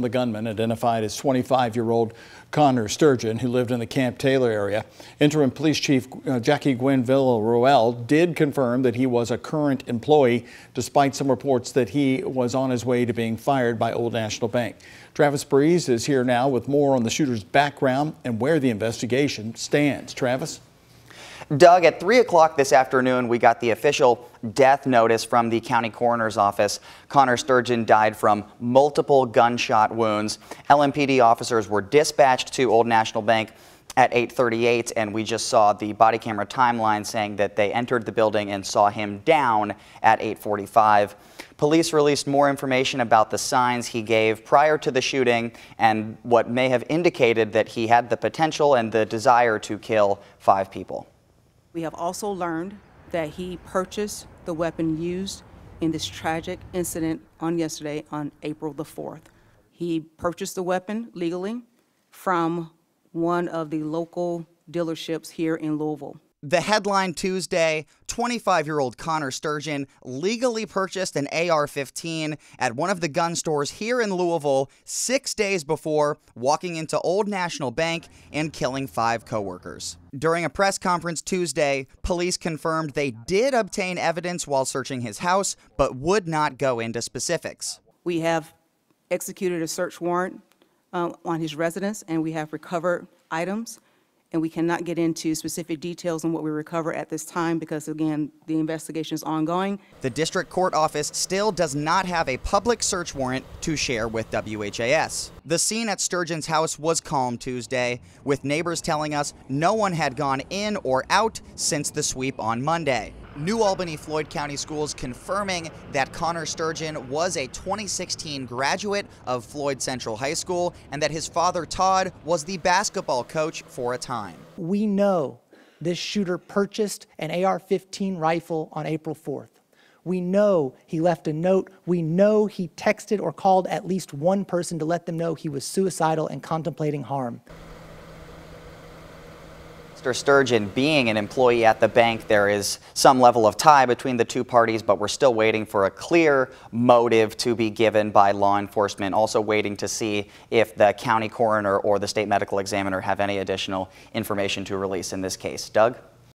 The gunman, identified as 25-year-old Connor Sturgeon, who lived in the Camp Taylor area. Interim Police Chief uh, Jackie Gwinn Villaroel did confirm that he was a current employee, despite some reports that he was on his way to being fired by Old National Bank. Travis Breeze is here now with more on the shooter's background and where the investigation stands. Travis? Doug, at 3 o'clock this afternoon, we got the official death notice from the county coroner's office. Connor Sturgeon died from multiple gunshot wounds. LMPD officers were dispatched to Old National Bank at 8:38 and we just saw the body camera timeline saying that they entered the building and saw him down at 8:45. Police released more information about the signs he gave prior to the shooting and what may have indicated that he had the potential and the desire to kill five people. We have also learned that he purchased the weapon used in this tragic incident on yesterday on April the 4th. He purchased the weapon legally from one of the local dealerships here in Louisville. The headline Tuesday 25 year old Connor Sturgeon legally purchased an AR 15 at one of the gun stores here in Louisville six days before walking into Old National Bank and killing five coworkers. During a press conference Tuesday, police confirmed they did obtain evidence while searching his house, but would not go into specifics. We have executed a search warrant uh, on his residence and we have recovered items and we cannot get into specific details on what we recover at this time because, again, the investigation is ongoing. The district court office still does not have a public search warrant to share with WHAS. The scene at Sturgeon's house was calm Tuesday, with neighbors telling us no one had gone in or out since the sweep on Monday. New Albany Floyd County Schools confirming that Connor Sturgeon was a 2016 graduate of Floyd Central High School and that his father Todd was the basketball coach for a time. We know this shooter purchased an AR 15 rifle on April 4th. We know he left a note. We know he texted or called at least one person to let them know he was suicidal and contemplating harm. Mr. Sturgeon being an employee at the bank, there is some level of tie between the two parties, but we're still waiting for a clear motive to be given by law enforcement. Also waiting to see if the county coroner or the state medical examiner have any additional information to release in this case. Doug?